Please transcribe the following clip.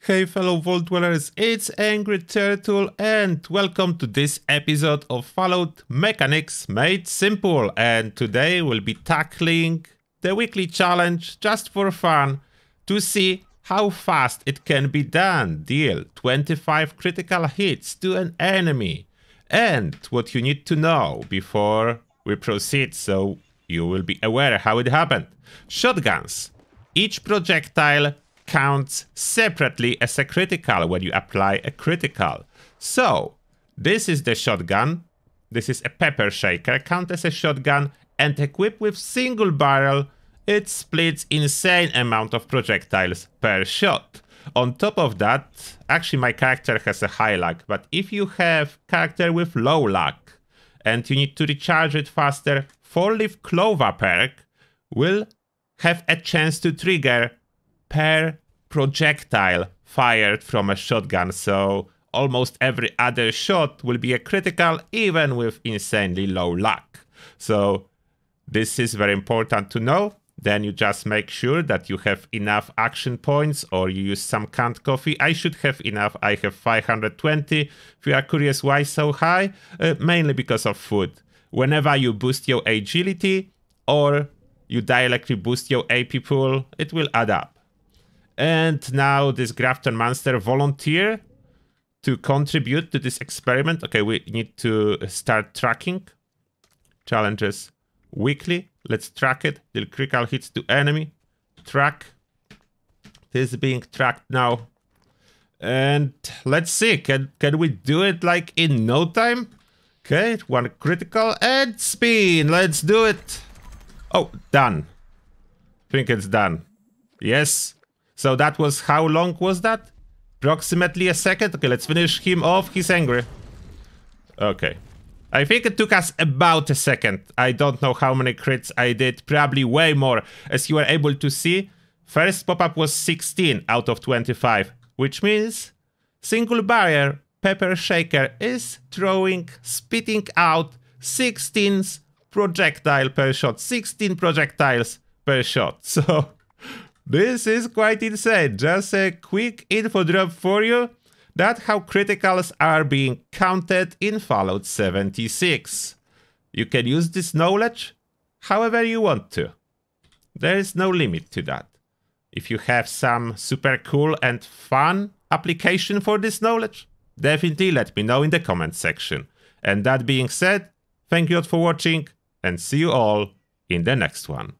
Hey fellow Vault Dwellers, it's Angry Turtle and welcome to this episode of Fallout Mechanics Made Simple and today we'll be tackling the weekly challenge just for fun to see how fast it can be done. Deal 25 critical hits to an enemy and what you need to know before we proceed so you will be aware how it happened. Shotguns. Each projectile counts separately as a critical when you apply a critical. So, this is the shotgun. This is a pepper shaker, count as a shotgun, and equipped with single barrel, it splits insane amount of projectiles per shot. On top of that, actually my character has a high luck, but if you have character with low luck and you need to recharge it faster, Four Leaf Clover perk will have a chance to trigger per projectile fired from a shotgun, so almost every other shot will be a critical even with insanely low luck. So this is very important to know. Then you just make sure that you have enough action points or you use some canned coffee. I should have enough. I have 520. If you are curious why so high, uh, mainly because of food. Whenever you boost your agility or you directly boost your AP pool, it will add up. And now this Grafton Monster volunteer to contribute to this experiment. Okay, we need to start tracking challenges weekly. Let's track it. Deal critical hits to enemy. Track. This is being tracked now. And let's see, can, can we do it like in no time? Okay, one critical and spin. Let's do it. Oh, done. think it's done. Yes. So that was, how long was that? Approximately a second. Okay, let's finish him off. He's angry. Okay. I think it took us about a second. I don't know how many crits I did, probably way more. As you were able to see, first pop-up was 16 out of 25, which means single barrel Pepper Shaker is throwing, spitting out 16 projectile per shot, 16 projectiles per shot. So this is quite insane. Just a quick info drop for you. That's how criticals are being counted in Fallout 76. You can use this knowledge however you want to. There is no limit to that. If you have some super cool and fun application for this knowledge, definitely let me know in the comments section. And that being said, thank you all for watching and see you all in the next one.